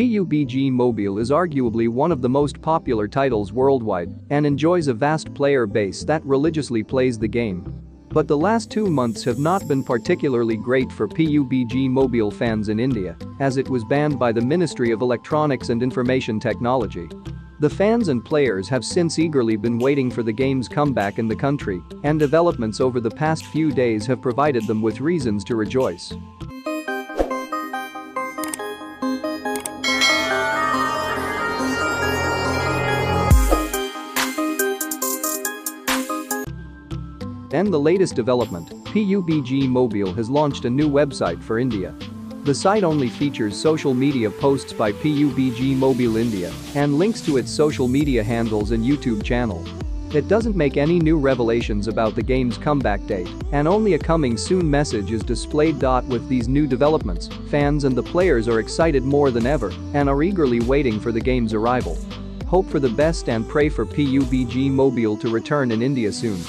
PUBG Mobile is arguably one of the most popular titles worldwide and enjoys a vast player base that religiously plays the game. But the last two months have not been particularly great for PUBG Mobile fans in India, as it was banned by the Ministry of Electronics and Information Technology. The fans and players have since eagerly been waiting for the game's comeback in the country, and developments over the past few days have provided them with reasons to rejoice. And the latest development, PUBG Mobile has launched a new website for India. The site only features social media posts by PUBG Mobile India and links to its social media handles and YouTube channel. It doesn't make any new revelations about the game's comeback date, and only a coming soon message is displayed. With these new developments, fans and the players are excited more than ever and are eagerly waiting for the game's arrival. Hope for the best and pray for PUBG Mobile to return in India soon.